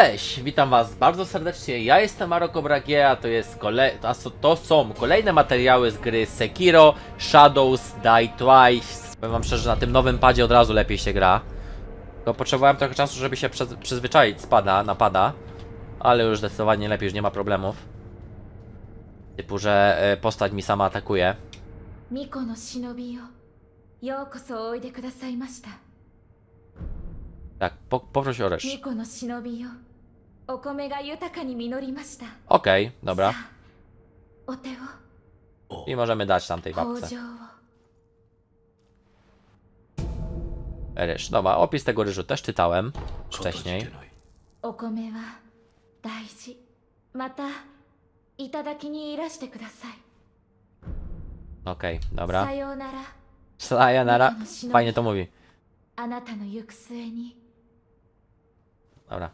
Cześć, witam was bardzo serdecznie, ja jestem Maroko Kobragie, a to, jest kole... a to są kolejne materiały z gry Sekiro Shadows Die Twice. Powiem wam szczerze, na tym nowym padzie od razu lepiej się gra. Tylko potrzebowałem trochę czasu, żeby się przyzwyczaić z pada, napada. Ale już zdecydowanie lepiej, już nie ma problemów. Typu, że e, postać mi sama atakuje. Miko no yokoso oide. Tak, po, poproś o resztę. Okej, okay, dobra. I możemy dać tamtej babce. Ryż. Dobra, opis tego ryżu też czytałem wcześniej. Okej, okay, dobra. Sayonara. Fajnie to mówi. Dobra,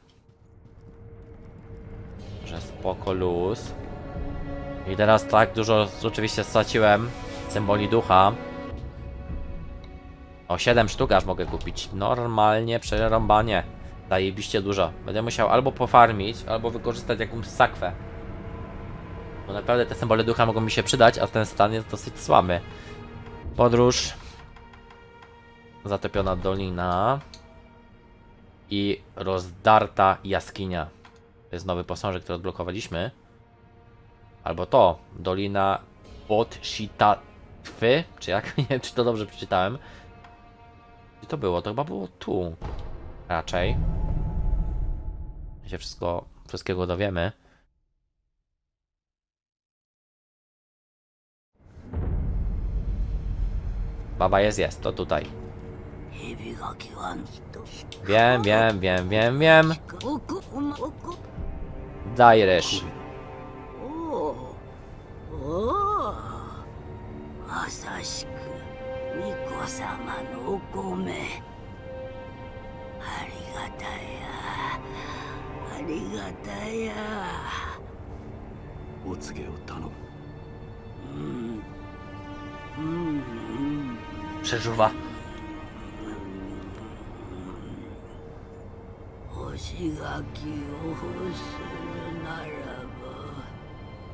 że spoko luz. I teraz tak dużo oczywiście straciłem symboli ducha. O 7 sztuk aż mogę kupić. Normalnie przerąbanie. Zajebiście dużo. Będę musiał albo pofarmić, albo wykorzystać jakąś sakwę. Bo naprawdę te symbole ducha mogą mi się przydać, a ten stan jest dosyć słaby. Podróż. Zatopiona dolina. I rozdarta jaskinia jest nowy posążek, który odblokowaliśmy. Albo to, Dolina Podsitatwy, czy jak? Nie wiem, czy to dobrze przeczytałem. Gdzie to było? To chyba było tu. Raczej. Się wszystko, wszystkiego dowiemy. Baba jest, jest, to tutaj. Wiem, wiem, wiem, wiem, wiem. Dajesz. O, o, Asashiku, Miko-sama no okome. Arigataya, arigataya. お告げを頼む。Przeżuwa. Oshigaki o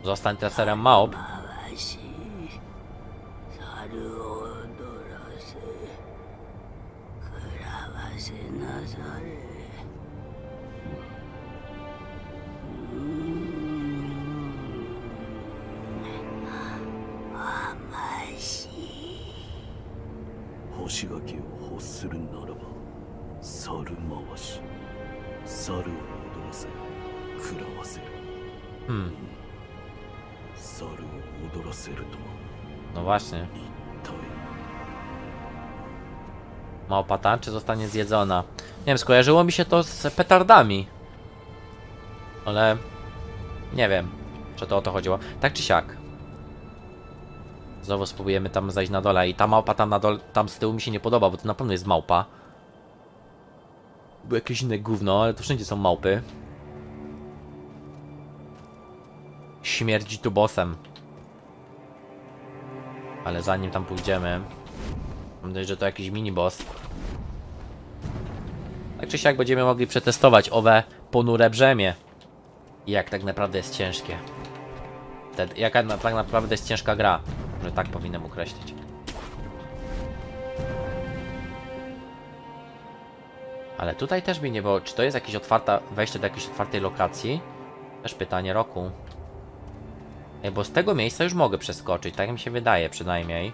Zostań treserem małp. 回し猿を踊らせ食らわせなされうーん甘し干し柿を欲するならば猿回し猿を踊らせ食らわせる Hmm. No właśnie. Małpa tarczy zostanie zjedzona. Nie wiem, skojarzyło mi się to z petardami. Ale... Nie wiem, czy to o to chodziło. Tak czy siak. Znowu spróbujemy tam zajść na dole i ta małpa tam na dole, tam z tyłu mi się nie podoba, bo to na pewno jest małpa. Było jakieś inne gówno, ale to wszędzie są małpy. Śmierdzi tu bossem. Ale zanim tam pójdziemy... Mam nadzieję, że to jakiś mini boss. Tak czy siak będziemy mogli przetestować owe ponure brzemię. I jak tak naprawdę jest ciężkie. Te, jaka na, tak naprawdę jest ciężka gra. Że tak powinienem określić. Ale tutaj też mi nie było. Czy to jest jakieś otwarta wejście do jakiejś otwartej lokacji? Też pytanie roku. Ej, bo z tego miejsca już mogę przeskoczyć, tak mi się wydaje przynajmniej.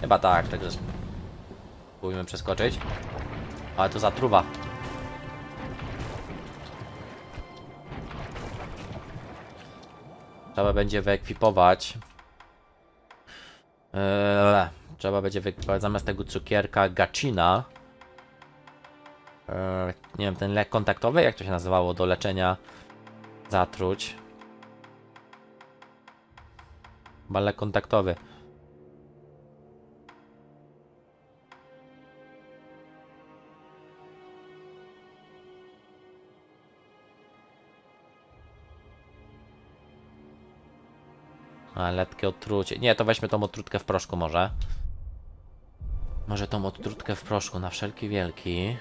Chyba tak, także spróbujmy przeskoczyć. Ale to zatruwa. Trzeba będzie wyekwipować. Eee, trzeba będzie wyekwipować zamiast tego cukierka gacina. Eee, nie wiem, ten lek kontaktowy, jak to się nazywało, do leczenia zatruć. Chyba lek kontaktowy. A, letkie otrucie. Nie, to weźmy tą otrutkę w proszku może. Może tą odtrutkę w proszku na wszelki wielki.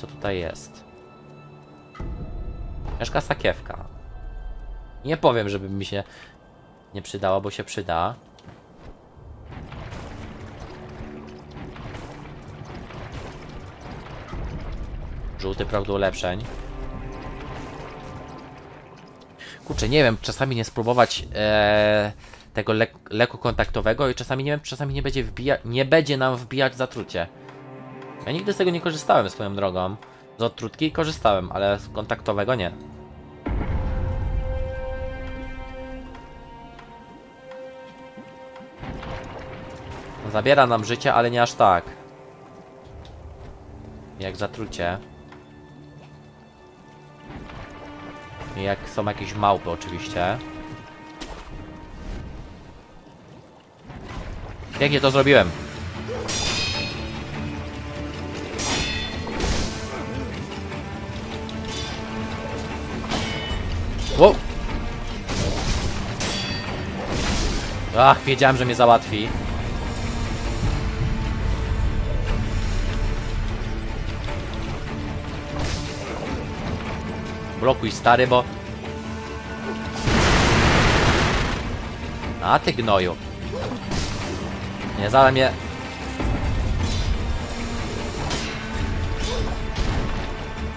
Co tutaj jest? Ciężka sakiewka. Nie powiem, żeby mi się nie przydała, bo się przyda. Żółty proch do ulepszeń. Kurczę, nie wiem, czasami nie spróbować e, tego lek leku kontaktowego i czasami nie wiem, czasami nie będzie wbija nie będzie nam wbijać zatrucie. Ja nigdy z tego nie korzystałem swoją drogą. Z odtrutki korzystałem, ale z kontaktowego nie. Zabiera nam życie, ale nie aż tak. Jak zatrucie. Jak są jakieś małpy oczywiście. Pięknie to zrobiłem. Wow. Ach, wiedziałem, że mnie załatwi. Blokuj stary, bo... A ty gnoju. Nie, zaraz mnie...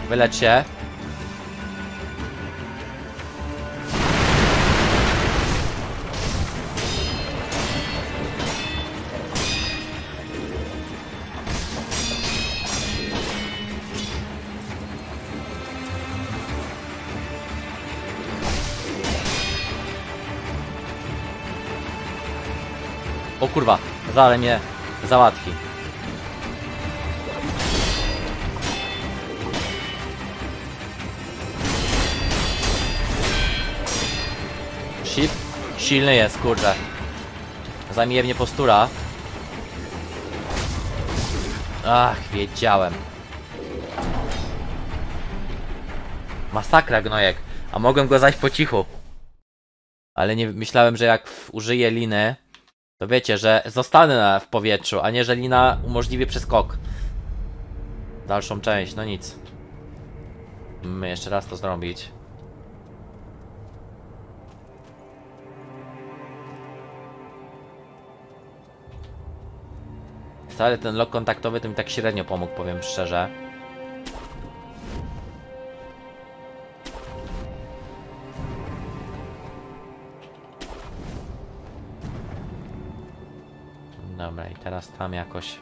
Wylecz się. O kurwa, zaraz mnie załatwi. Ship silny jest, kurczę. Zajmie mnie postura. Ach, wiedziałem. Masakra gnojek. A mogłem go zaś po cichu. Ale nie myślałem, że jak użyję liny, to wiecie, że zostanę na, w powietrzu, a nie że lina umożliwi przeskok. Dalszą część, no nic. My jeszcze raz to zrobić. Wcale ten lok kontaktowy to mi tak średnio pomógł, powiem szczerze. Teraz tam jakoś.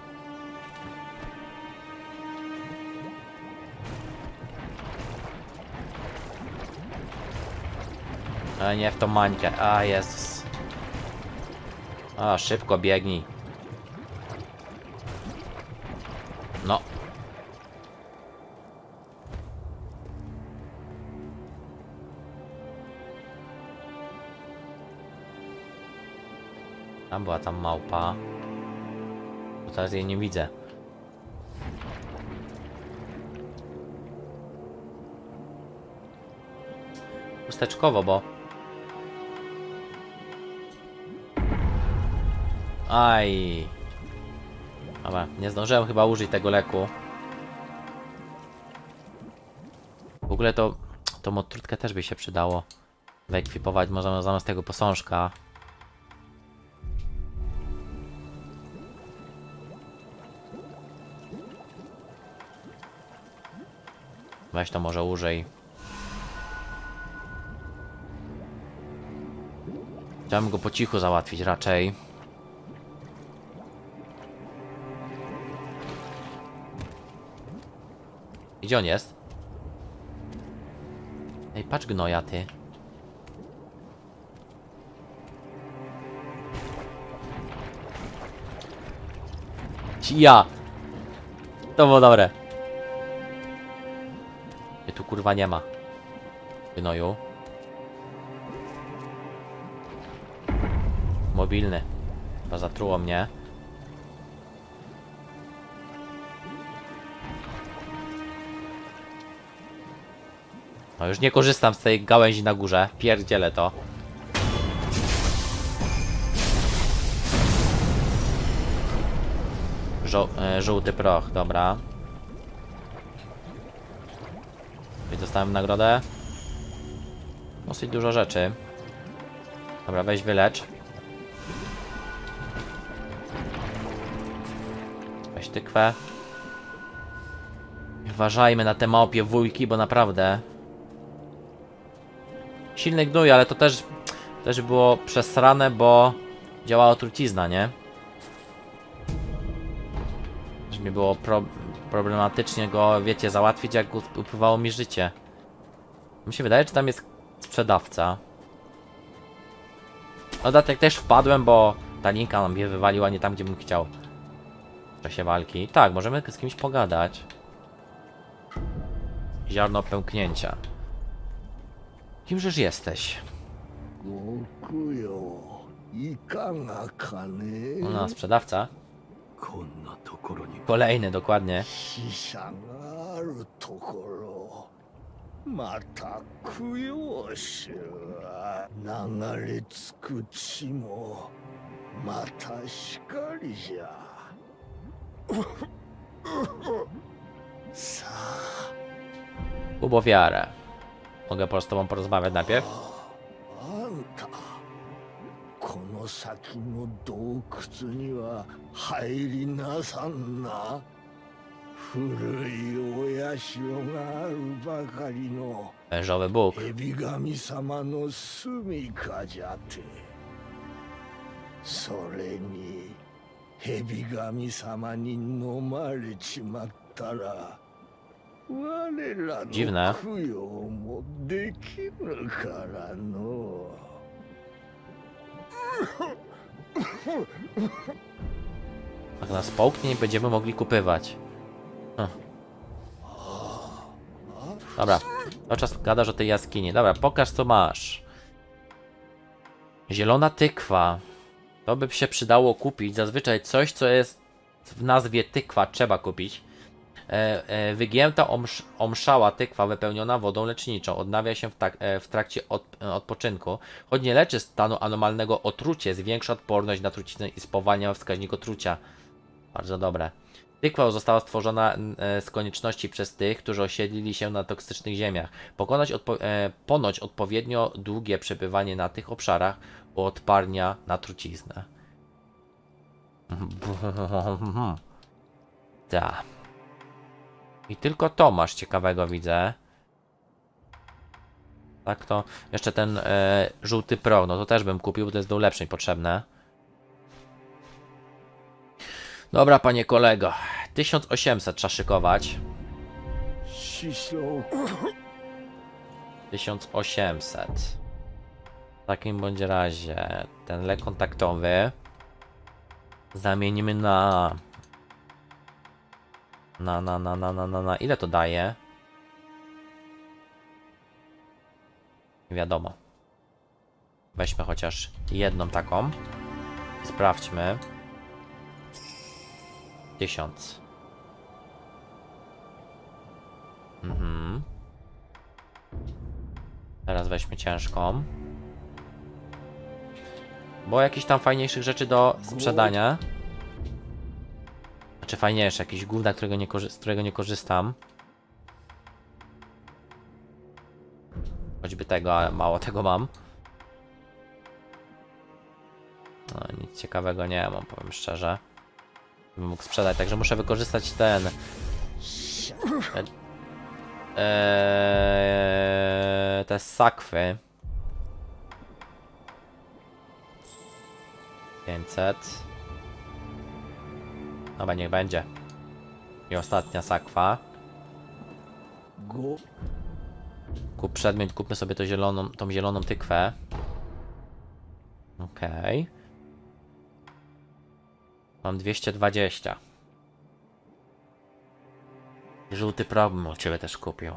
Ale nie w tą mańkę. A, Jezus. A, szybko biegnij. No. Tam była tam małpa. Teraz jej nie widzę. Chusteczkowo, bo... Aj. Dobra, nie zdążyłem chyba użyć tego leku. W ogóle to... Tą odtrutkę też by się przydało wyekwipować, możemy zamiast tego posążka. Weź to może użyj. Chciałem go po cichu załatwić raczej. Gdzie on jest? Ej, patrz gnoja, ty. Ja! To było dobre kurwa nie ma. Gnoju. Mobilny. Chyba zatruło mnie. No już nie korzystam z tej gałęzi na górze. Pierdzielę to. Żo e, żółty proch, dobra. Dostałem nagrodę. Dosyć dużo rzeczy. Dobra, weź wylecz. Weź tykwę. Uważajmy na te małpie wujki, bo naprawdę... Silny gnój, ale to też, też było przesrane, bo działała trucizna, nie? Że mi było pro, problematycznie go, wiecie, załatwić, jak up- upływało mi życie. Mi się wydaje, czy tam jest sprzedawca. Dodatek też wpadłem, bo ta linka nam mnie wywaliła nie tam, gdzie bym chciał. W czasie walki. Tak, możemy z kimś pogadać. Ziarno pęknięcia. Kimżeż jesteś? No, sprzedawca. Kolejny, dokładnie. また供養衆は流れ着く血もまたしかりじゃさあ Ubowiarę. Mogę po z tobą porozmawiać najpierw? あんたこの先の洞窟には入りなさんな 古いお社があるばかりの Wężowy Bóg. 蛇神様の住処じゃてそれに蛇神様に飲まれちまったら我らの Dziwne. 供養もできぬからの Jak nas połknie, nie będziemy mogli kupywać. Hm. Dobra, cały czas gadasz o tej jaskini. Dobra, pokaż co masz. Zielona tykwa. To by się przydało kupić. Zazwyczaj coś, co jest w nazwie tykwa, trzeba kupić. E, e, wygięta omsz, omszała tykwa wypełniona wodą leczniczą. Odnawia się w, tak, e, w trakcie od, e, odpoczynku. Choć nie leczy stanu anomalnego otrucie, zwiększa odporność na truciznę i spowalnia wskaźnik otrucia. Bardzo dobre. Tykwa została stworzona e, z konieczności przez tych, którzy osiedlili się na toksycznych ziemiach. Pokonać odpo e, ponoć odpowiednio długie przebywanie na tych obszarach uodparnia na truciznę. Ta. I tylko to masz ciekawego, widzę. Tak to. Jeszcze ten e, żółty pro, no to też bym kupił, bo to jest do ulepszeń potrzebne. Dobra, panie kolego. 1800 trzeba szykować. 1800. W takim bądź razie ten lek kontaktowy zamienimy na... Na, na, na, na, na, na, na. Ile to daje? Nie wiadomo. Weźmy chociaż jedną taką. Sprawdźmy. 1000. Mhm. Teraz weźmy ciężką. Bo jakichś tam fajniejszych rzeczy do sprzedania. Znaczy fajniejsze, jakieś gówna, którego nie z którego nie korzystam. Choćby tego, ale mało tego mam. No, nic ciekawego nie mam, powiem szczerze. Bym mógł sprzedać, także muszę wykorzystać ten. Eee, te sakwy. 500. Dobra, niech będzie. I ostatnia sakwa. 5 Kup przedmiot, kupmy sobie to zieloną, tą zieloną tykwę. Okej. Mam 220. Żółty problem u ciebie też kupił.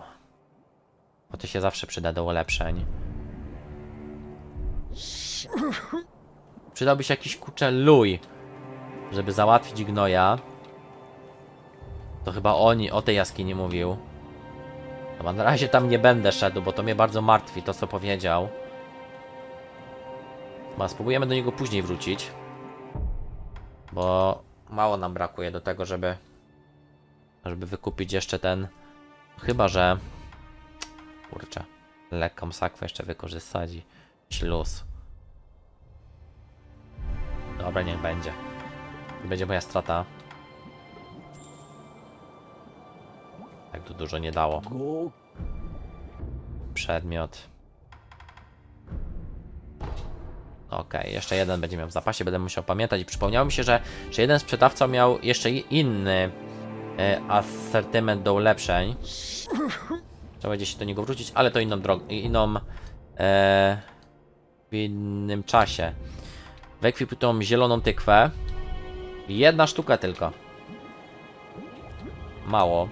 Bo to się zawsze przyda do ulepszeń. Przydałby się jakiś kurczę luj, żeby załatwić gnoja. To chyba oni o tej jaskini mówił. Chyba na razie tam nie będę szedł, bo to mnie bardzo martwi, to co powiedział. Chyba spróbujemy do niego później wrócić. Bo Mało nam brakuje do tego, żeby żeby wykupić jeszcze ten chyba, że kurczę lekką sakwę jeszcze wykorzystać i śluz. Dobra, niech będzie. Będzie moja strata. Tak tu dużo nie dało. ご Przedmiot. Okej, jeszcze jeden będzie miał w zapasie, będę musiał pamiętać i przypomniało mi się, że, że jeden sprzedawca miał jeszcze inny e, asortyment do ulepszeń. Trzeba będzie się do niego wrócić, ale to inną drogą, inną e, w innym czasie. Wyekwipuj tą zieloną tykwę. Jedna sztuka tylko. Mało.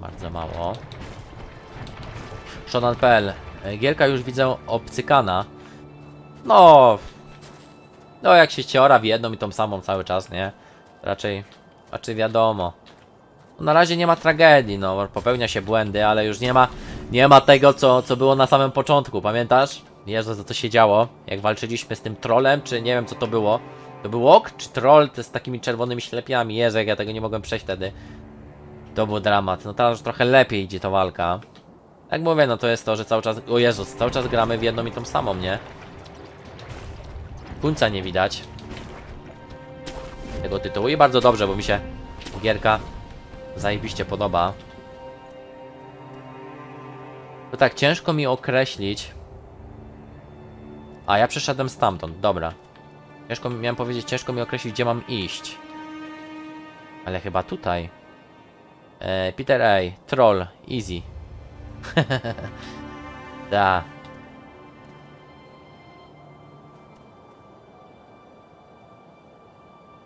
Bardzo mało. Shonan.pl Gierka już widzę obcykana. No. No jak się ciora w jedną i tą samą cały czas, nie? Raczej, raczej wiadomo. No, na razie nie ma tragedii, no. Popełnia się błędy, ale już nie ma, nie ma tego, co, co było na samym początku. Pamiętasz? Jezu, co to się działo? Jak walczyliśmy z tym trolem, czy nie wiem co to było. To był ok, czy troll z takimi czerwonymi ślepiami? Jezu, jak ja tego nie mogłem przejść wtedy. To był dramat. No teraz już trochę lepiej idzie ta walka. Jak mówię, no to jest to, że cały czas... O Jezus, cały czas gramy w jedną i tą samą, nie? Końca nie widać. Tego tytułu i bardzo dobrze, bo mi się gierka zajebiście podoba. To tak, ciężko mi określić. A, ja przeszedłem stamtąd, dobra. Ciężko mi, miałem powiedzieć, ciężko mi określić, gdzie mam iść. Ale chyba tutaj. E, Peter A. Troll. Easy. da.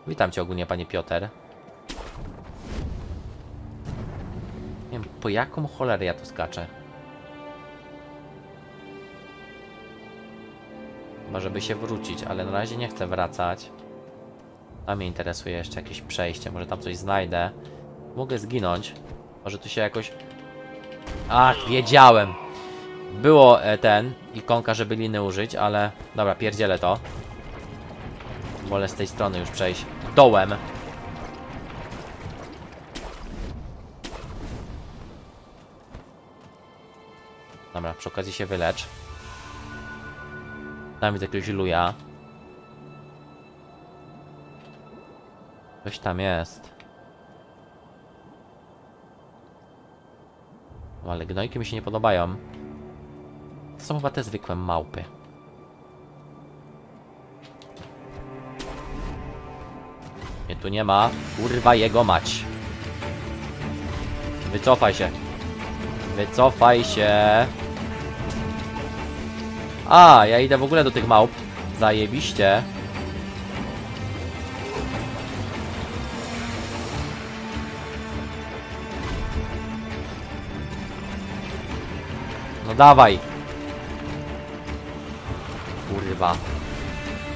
Witam cię ogólnie, panie Piotr. Nie wiem, po jaką cholerę ja tu skaczę. Chyba, żeby się wrócić, ale na razie nie chcę wracać. A mnie interesuje jeszcze jakieś przejście, może tam coś znajdę. Mogę zginąć. Może tu się jakoś... Ach, wiedziałem! Było e, ten, ikonka, żeby liny użyć, ale... Dobra, pierdzielę to. Wolę z tej strony już przejść. Dołem. Dobra, przy okazji się wylecz. Tam widzę jakiegoś luja. Coś tam jest. Ale gnojki mi się nie podobają. To są chyba te zwykłe małpy. Mnie tu nie ma. Kurwa jego mać. Wycofaj się. Wycofaj się. A, ja idę w ogóle do tych małp. Zajebiście. Dawaj. Kurwa.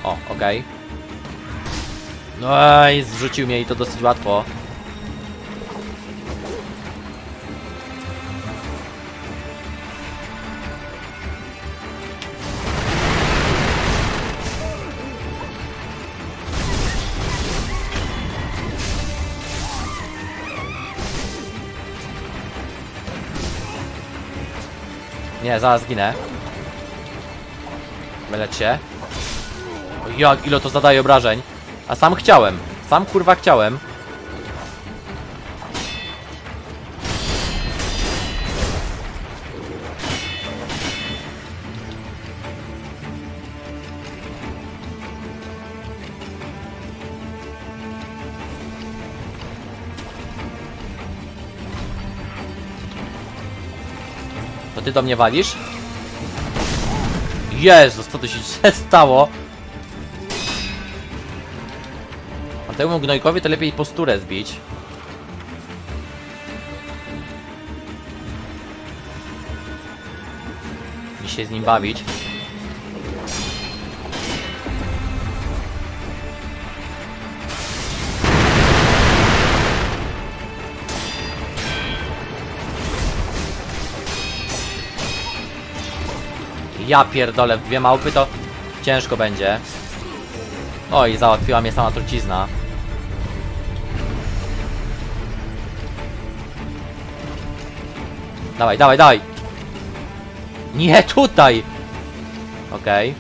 O, okej. No i zrzucił mnie i to dosyć łatwo. Nie, zaraz zginę. Wylecz się. Jak, ile to zadaje obrażeń. A sam chciałem. Sam kurwa chciałem. Ty do mnie walisz? Jezus, co tu się stało? A temu gnojkowi to lepiej posturę zbić. I się z nim bawić. Ja pierdolę, dwie małpy to ciężko będzie. Oj, załatwiła mnie sama trucizna. Dawaj, dawaj, dawaj! Nie, tutaj! Okej.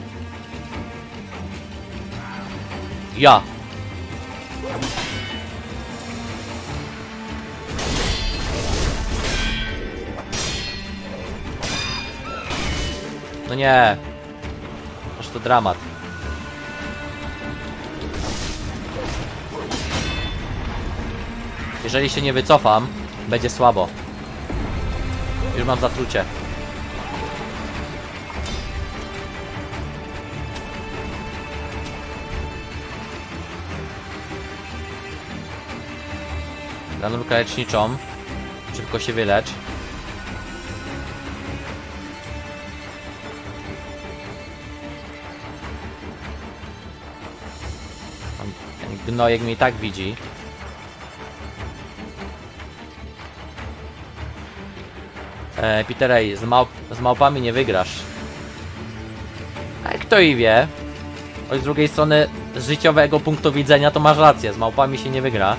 Ja! Nie! Aż to dramat. Jeżeli się nie wycofam, będzie słabo. Już mam zatrucie. Granulkę leczniczą. Szybko się wylecz. Ten gnojek mnie i tak widzi. E, Peterej, z, małp z małpami nie wygrasz. A kto i wie. Choć z drugiej strony, z życiowego punktu widzenia to masz rację, z małpami się nie wygra.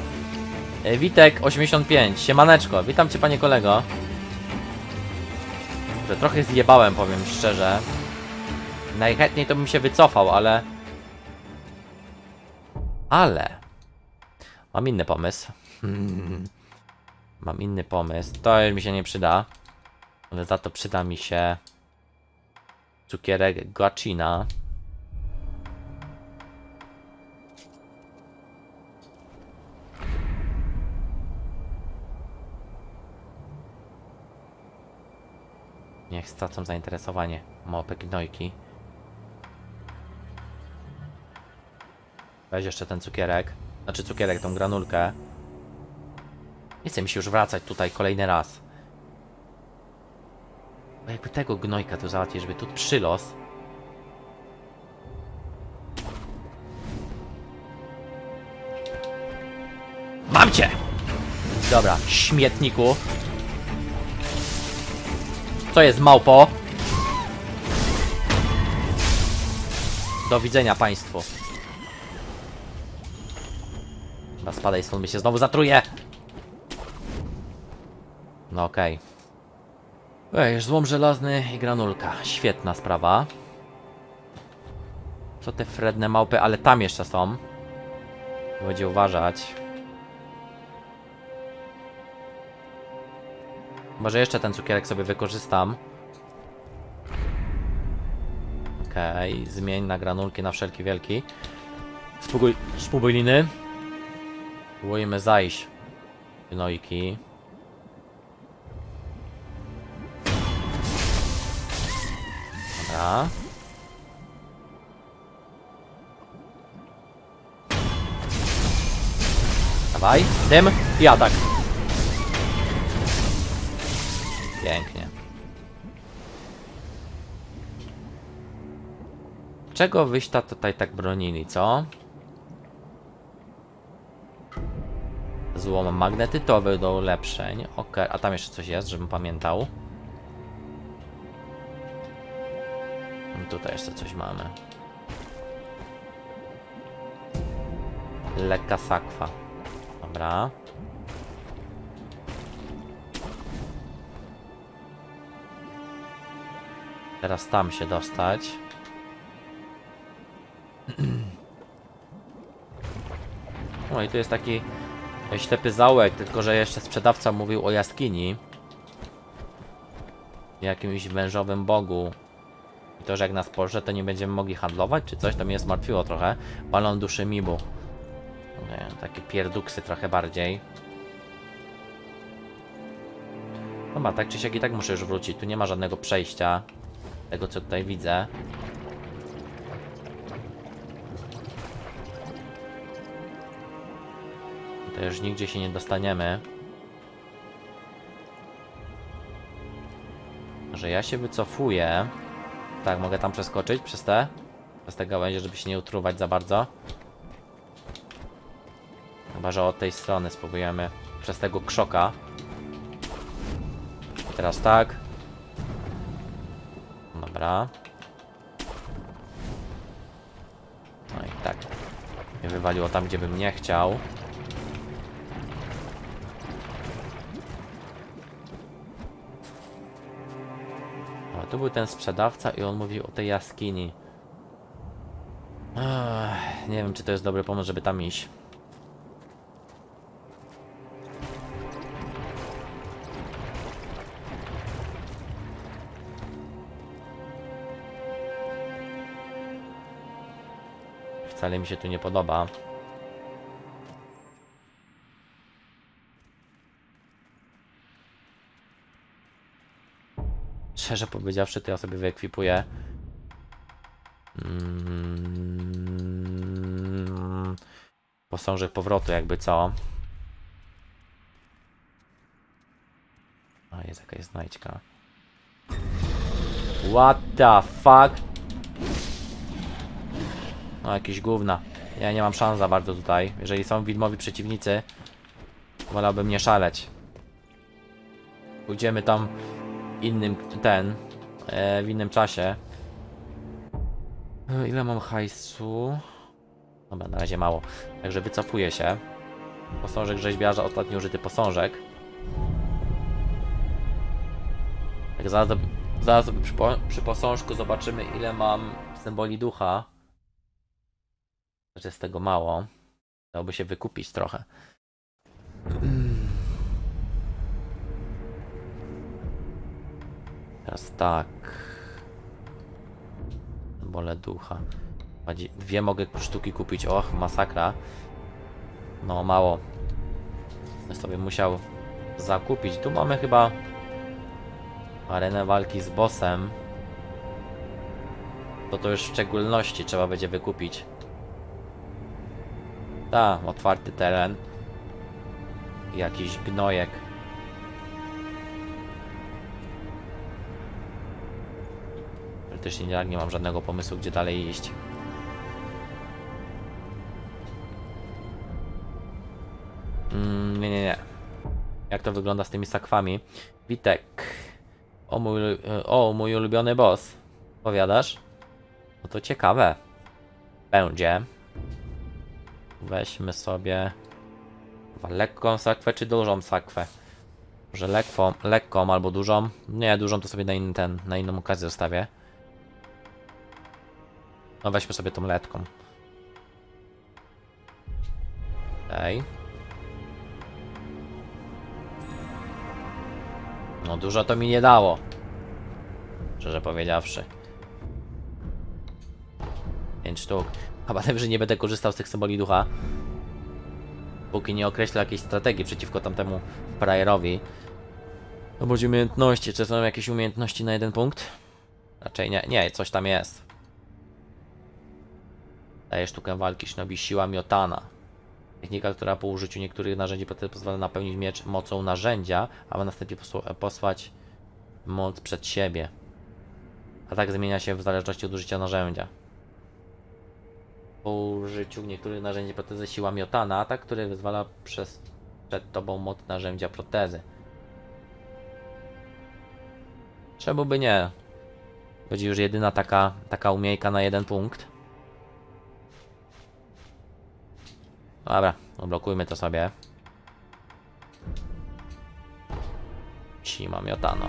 E, Witek 85, siemaneczko, witam cię panie kolego. Że trochę zjebałem, powiem szczerze. Najchętniej to bym się wycofał, ale... Ale... Mam inny pomysł. Mam inny pomysł. To już mi się nie przyda. Ale za to przyda mi się... Cukierek Guacina. Niech stracą zainteresowanie małpy gnojki. Weź jeszcze ten cukierek. Znaczy cukierek, tą granulkę. Nie chcę mi się już wracać tutaj kolejny raz. Bo jakby tego gnojka tu załatwić, żeby tu przylos. Mam cię! Dobra, śmietniku. Co jest małpo? Do widzenia państwu. Chyba spadaj stąd, mi się znowu zatruje. No okej. Okay. Ej, złom żelazny i granulka. Świetna sprawa. Co te fredne małpy, ale tam jeszcze są. Będzie uważać. Może jeszcze ten cukierek sobie wykorzystam. Okej, okay, zmień na granulki na wszelki wielki. Spróbuj, spróbuj liny. Próbujemy zajść. Gnojki. Dobra. Dawaj, dym i atak. Pięknie. Czego wyśta tutaj tak bronili, co? Złom magnetytowy do ulepszeń. Ok, a tam jeszcze coś jest, żebym pamiętał. Tutaj jeszcze coś mamy. Lekka sakwa. Dobra. Teraz tam się dostać. No i tu jest taki ślepy zaułek, tylko że jeszcze sprzedawca mówił o jaskini. Jakimś wężowym bogu. I to, że jak nas porze, to nie będziemy mogli handlować, czy coś, to mnie zmartwiło trochę. Balon duszy Mibu. Nie, takie pierduksy trochę bardziej. Chyba tak czy siak i tak muszę już wrócić. Tu nie ma żadnego przejścia. Tego co tutaj widzę. E, to już nigdzie się nie dostaniemy. Że ja się wycofuję. Tak, mogę tam przeskoczyć przez te, przez te gałęzie, żeby się nie utruwać za bardzo. Chyba, że od tej strony spróbujemy przez tego krzoka. Teraz tak. Dobra. No i tak. Nie wywaliło tam, gdzie bym nie chciał. Tu był ten sprzedawca i on mówił o tej jaskini. Nie wiem, czy to jest dobry pomysł, żeby tam iść. Wcale mi się tu nie podoba. Szczerze powiedziawszy, to ja sobie wyekwipuję. Mm, posążek powrotu, jakby co. A jest jakaś znajdźka. What the fuck? No jakieś gówna. Ja nie mam szans za bardzo tutaj. Jeżeli są widmowi przeciwnicy, wolałbym nie szaleć. Pójdziemy tam innym ten e, w innym czasie. E, ile mam hajsu? Dobra, na razie mało. Także wycofuję się. Posążek rzeźbiarza, ostatni użyty posążek. Tak zaraz, zaraz przy, po, przy posążku zobaczymy ile mam symboli ducha. Że jest tego mało. Dałoby się wykupić trochę. Teraz tak. Symbole ducha. Dwie mogę sztuki kupić. Och, masakra. No, mało. Będę sobie musiał zakupić. Tu mamy chyba arenę walki z bossem. To to już w szczególności trzeba będzie wykupić. Ta, otwarty teren. Jakiś gnojek. Praktycznie nie, nie mam żadnego pomysłu, gdzie dalej iść. Mm, nie, nie, nie. Jak to wygląda z tymi sakwami? Witek. O mój, o, mój ulubiony boss. Powiadasz? No to ciekawe. Będzie. Weźmy sobie lekką sakwę czy dużą sakwę. Może lekką, lekką albo dużą. Nie, dużą to sobie na inny ten, na inną okazję zostawię. No weźmy sobie tą letką. Okej. No dużo to mi nie dało. Szczerze powiedziawszy. 5 sztuk. Chyba najwyżej nie będę korzystał z tych symboli ducha. Póki nie określę jakiejś strategii przeciwko tamtemu frajerowi. No bądź umiejętności. Czy są jakieś umiejętności na jeden punkt? Raczej nie. Nie, coś tam jest. Daje sztukę walki shinobi siła miotana. Technika, która po użyciu niektórych narzędzi pozwala napełnić miecz mocą narzędzia, a następnie posła- posłać moc przed siebie. Atak zmienia się w zależności od użycia narzędzia. Po użyciu niektórych narzędzi protezy siła miotana, atak, który wyzwala przez przed tobą moc narzędzia protezy. Czemu by nie? Będzie już jedyna taka, taka umiejka na jeden punkt. Dobra, odblokujmy to sobie. Siła miotana.